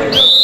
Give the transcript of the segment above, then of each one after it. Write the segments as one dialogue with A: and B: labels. A: Thank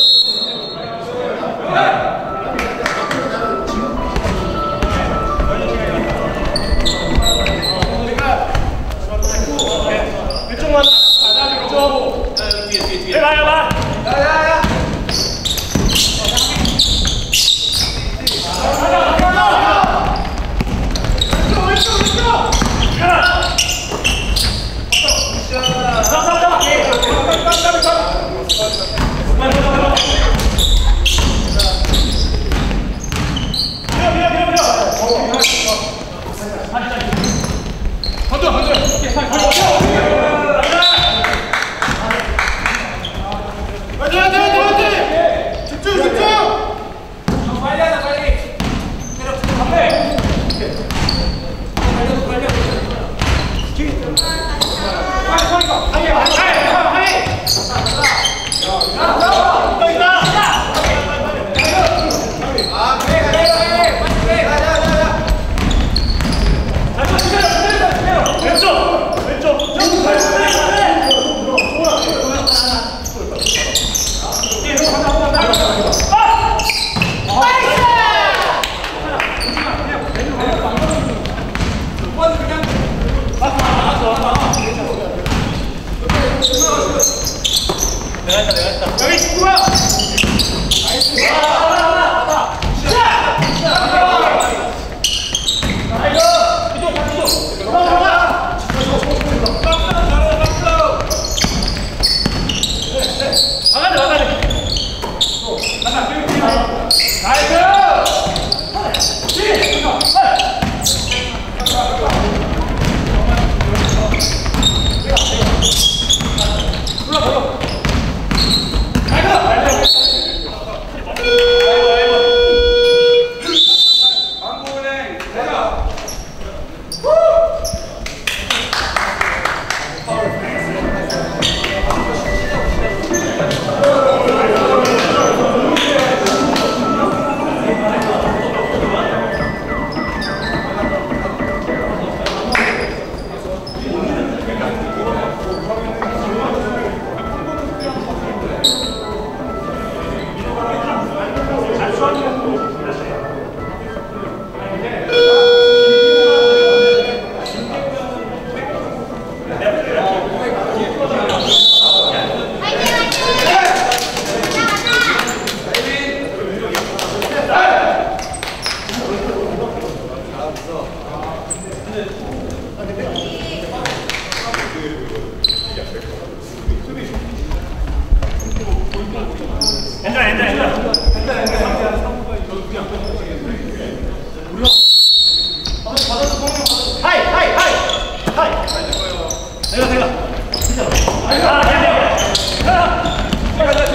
A: よかっ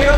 A: た。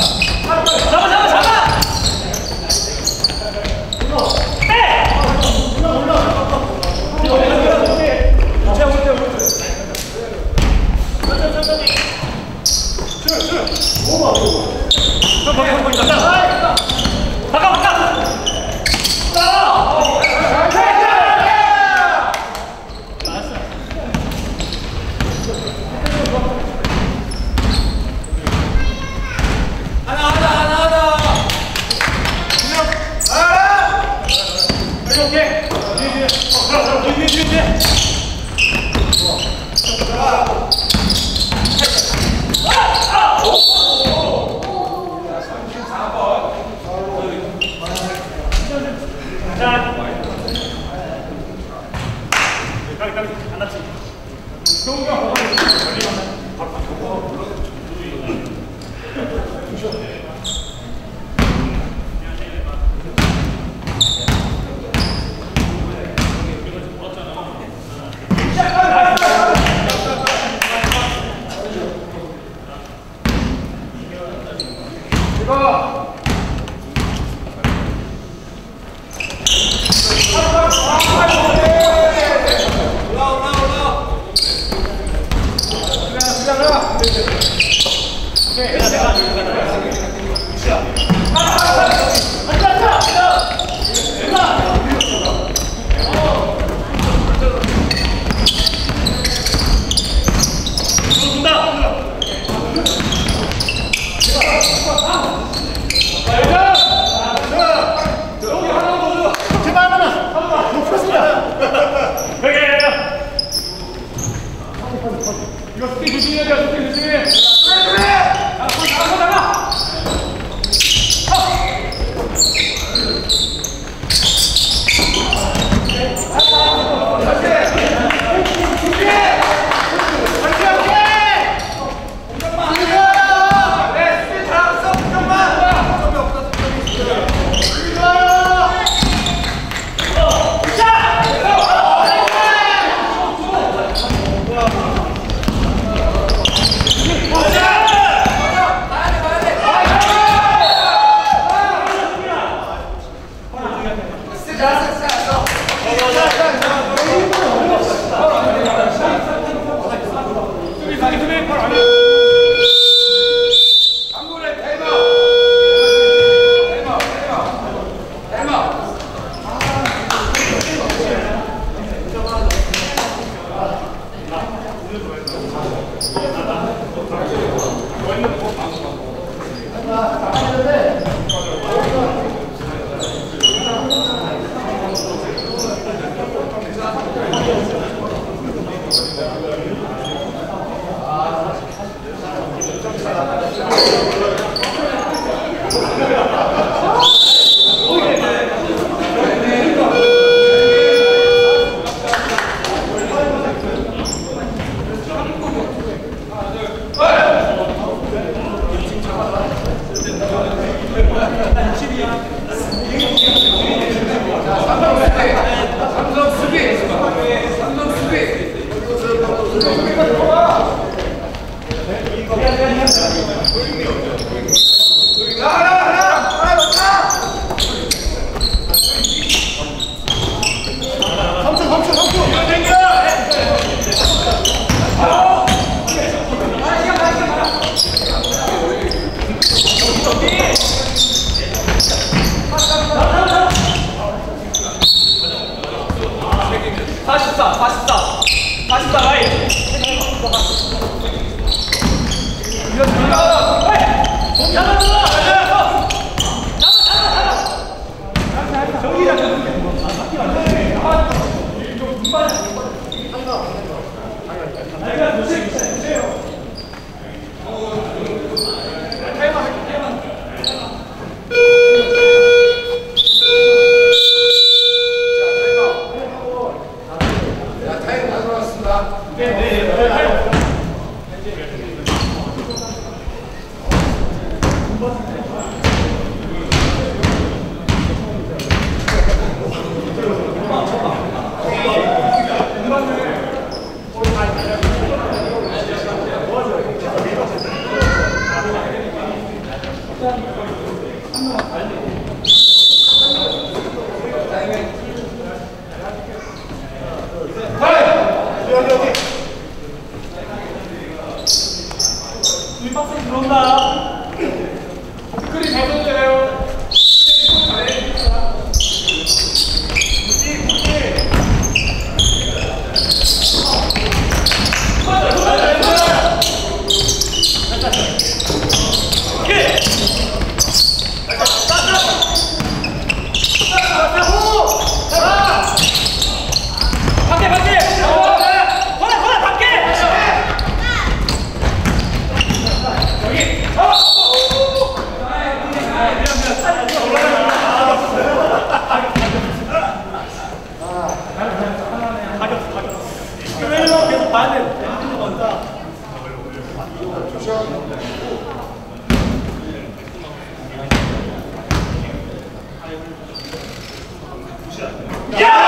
A: Stop. Thank you. 그래어 박혔어. 지금 1번 계속 봐야 돼. 엔 야!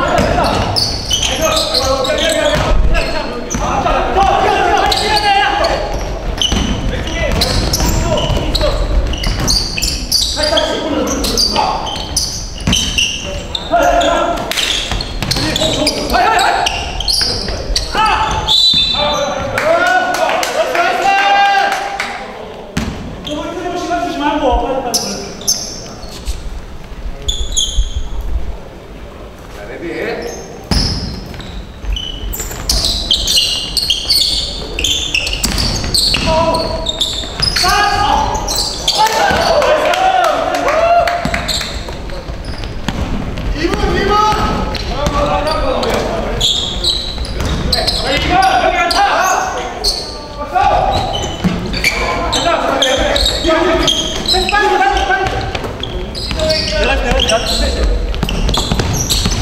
A: Jalan, jalan, jalan. Masuk,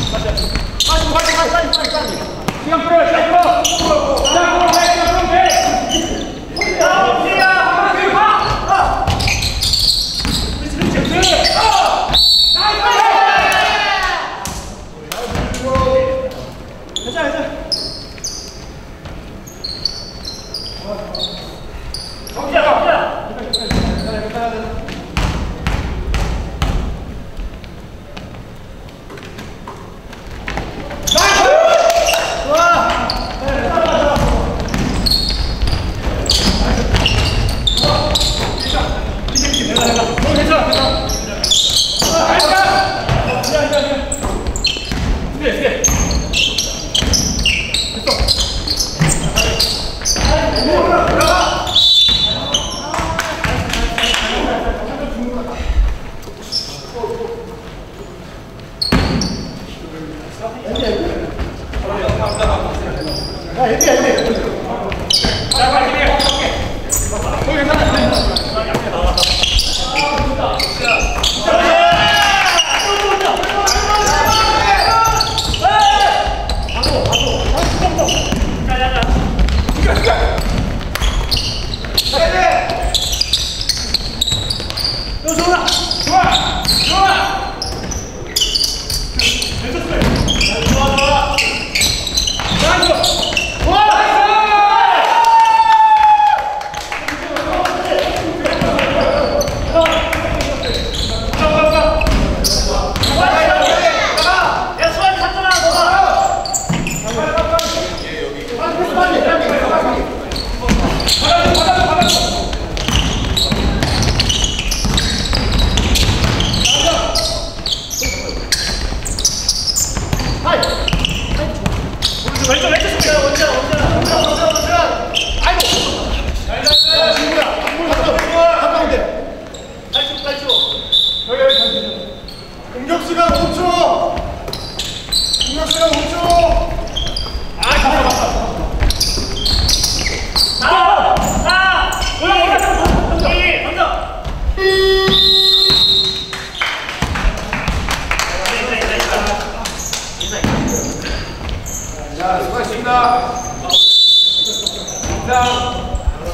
A: masuk, masuk, masuk. Siap, bro, siap, bro. 很社智